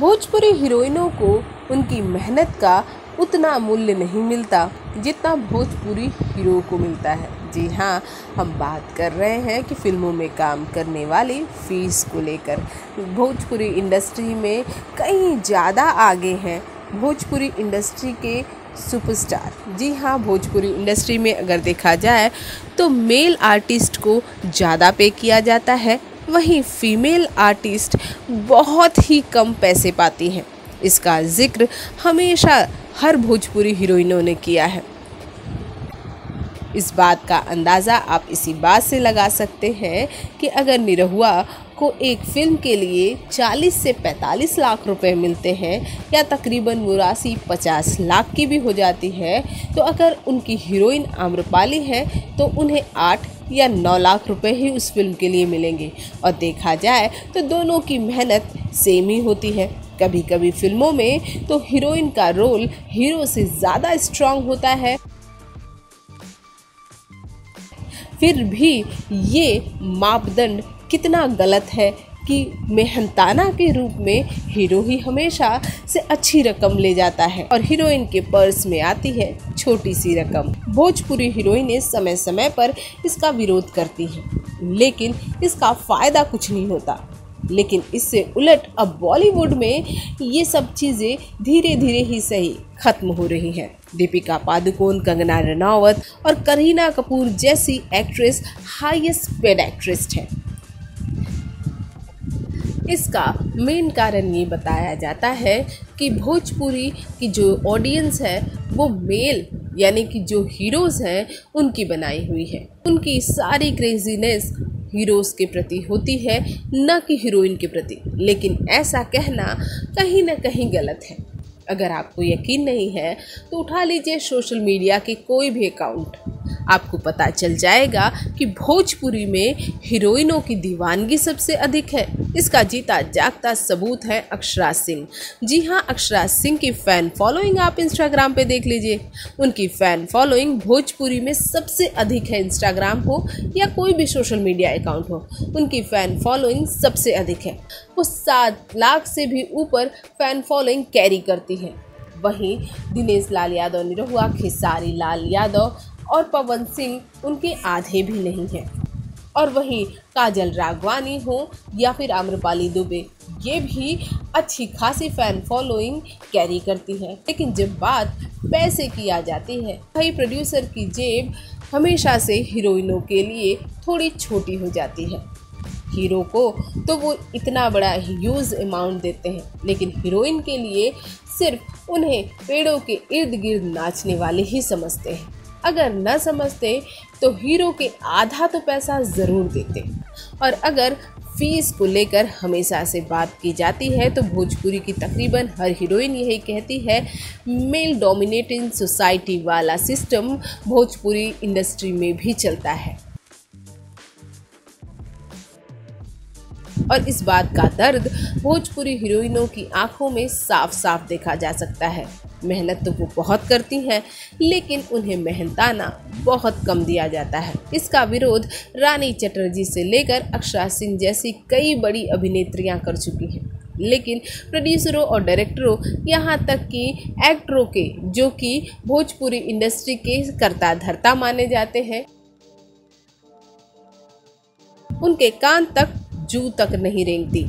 भोजपुरी हीरोइनों को उनकी मेहनत का उतना मूल्य नहीं मिलता जितना भोजपुरी हीरो को मिलता है। जी हाँ हम बात कर रहे हैं कि फ़िल्मों में काम करने वाली फ़ीस को लेकर। भोजपुरी इंडस्ट्री में कई ज़्यादा आगे हैं भोजपुरी इंडस्ट्री के सुपरस्टार। जी हाँ भोजपुरी इंडस्ट्री में अगर देखा जाए तो मेल आर्टिस्ट को ज़्यादा पे किया जाता है। वहीं फीमेल आर्टिस्ट बहुत ही कम पैसे पाती हैं। इसका ज़िक्र हमेशा हर भोजपुरी हीरोइनों ने किया है। इस बात का अंदाज़ा आप इसी बात से लगा सकते हैं कि अगर निरहुआ को एक फ़िल्म के लिए 40 से 45 लाख रुपए मिलते हैं या तकरीबन मुरासी 50 लाख की भी हो जाती है तो अगर उनकी हीरोइन आम्रपाली है तो उन्हें आठ या नौ लाख रुपए ही उस फ़िल्म के लिए मिलेंगे। और देखा जाए तो दोनों की मेहनत सेम ही होती है। कभी कभी फ़िल्मों में तो हीरोइन का रोल हीरो से ज़्यादा स्ट्रांग होता है। फिर भी ये मापदंड कितना गलत है कि मेहनताना के रूप में हीरो ही हमेशा से अच्छी रकम ले जाता है और हीरोइन के पर्स में आती है छोटी सी रकम। भोजपुरी हीरोइनें समय समय पर इसका विरोध करती हैं, लेकिन इसका फ़ायदा कुछ नहीं होता। लेकिन इससे उलट अब बॉलीवुड में ये सब चीज़ें धीरे धीरे ही सही खत्म हो रही हैं। दीपिका पादुकोण, कंगना रनावत और करीना कपूर जैसी एक्ट्रेस हाईएस्ट पेड एक्ट्रेस हैं। इसका मेन कारण ये बताया जाता है कि भोजपुरी की जो ऑडियंस है, वो मेल यानी कि जो हीरोज़ हैं, उनकी बनाई हुई है। उनकी सारी क्रेजीनेस हीरोज़ के प्रति होती है, न कि हीरोइन के प्रति। लेकिन ऐसा कहना कहीं ना कहीं गलत है। अगर आपको यकीन नहीं है तो उठा लीजिए सोशल मीडिया के कोई भी अकाउंट। आपको पता चल जाएगा कि भोजपुरी में हीरोइनों की दीवानगी सबसे अधिक है। इसका जीता जागता सबूत है अक्षरा सिंह। जी हाँ अक्षरा सिंह की फ़ैन फॉलोइंग आप इंस्टाग्राम पे देख लीजिए। उनकी फ़ैन फॉलोइंग भोजपुरी में सबसे अधिक है इंस्टाग्राम हो या कोई भी सोशल मीडिया अकाउंट हो। उनकी फ़ैन फॉलोइंग सबसे अधिक है। वो सात लाख से भी ऊपर फ़ैन फॉलोइंग कैरी करती है। वहीं दिनेश लाल यादव, निरहुआ खेसारी लाल यादव और पवन सिंह उनके आधे भी नहीं हैं। और वहीं काजल रागवानी हो या फिर आम्रपाली दुबे, ये भी अच्छी खासी फ़ैन फॉलोइंग कैरी करती है। लेकिन जब बात पैसे की आ जाती है, भाई प्रोड्यूसर की जेब हमेशा से हीरोइनों के लिए थोड़ी छोटी हो जाती है। हीरो को तो वो इतना बड़ा ह्यूज अमाउंट देते हैं, लेकिन हीरोइन के लिए सिर्फ़ उन्हें पेड़ों के इर्द गिर्द नाचने वाले ही समझते हैं। अगर न समझते तो हीरो के आधा तो पैसा ज़रूर देते। और अगर फ़ीस को लेकर हमेशा से बात की जाती है तो भोजपुरी की तकरीबन हर हीरोइन यही कहती है मेल डोमिनेटिंग सोसाइटी वाला सिस्टम भोजपुरी इंडस्ट्री में भी चलता है। और इस बात का दर्द भोजपुरी हीरोइनों की आँखों में साफ़ साफ़ देखा जा सकता है। मेहनत तो वो बहुत करती हैं, लेकिन उन्हें मेहनताना बहुत कम दिया जाता है। इसका विरोध रानी चटर्जी से लेकर अक्षरा सिंह जैसी कई बड़ी अभिनेत्रियाँ कर चुकी हैं। लेकिन प्रोड्यूसरों और डायरेक्टरों यहाँ तक कि एक्टरों के, जो कि भोजपुरी इंडस्ट्री के करता धरता माने जाते हैं, उनके कान तक जू तक नहीं रेंगती।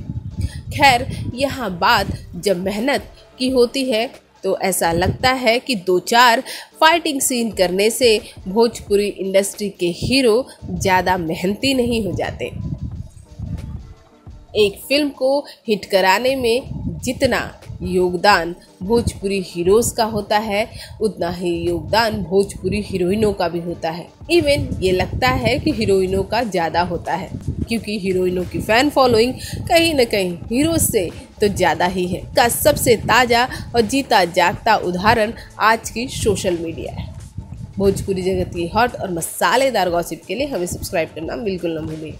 खैर, यहाँ बात जब मेहनत की होती है तो ऐसा लगता है कि दो चार फाइटिंग सीन करने से भोजपुरी इंडस्ट्री के हीरो ज़्यादा मेहनती नहीं हो जाते। एक फ़िल्म को हिट कराने में जितना योगदान भोजपुरी हीरोज़ का होता है, उतना ही योगदान भोजपुरी हीरोइनों का भी होता है। इवन ये लगता है कि हीरोइनों का ज़्यादा होता है। क्योंकि हीरोइनों की फ़ैन फॉलोइंग कहीं ना कहीं हीरो से तो ज़्यादा ही है। का सबसे ताज़ा और जीता जागता उदाहरण आज की सोशल मीडिया है। भोजपुरी जगत की हॉट और मसालेदार गॉसिप के लिए हमें सब्सक्राइब करना बिल्कुल ना भूलिए।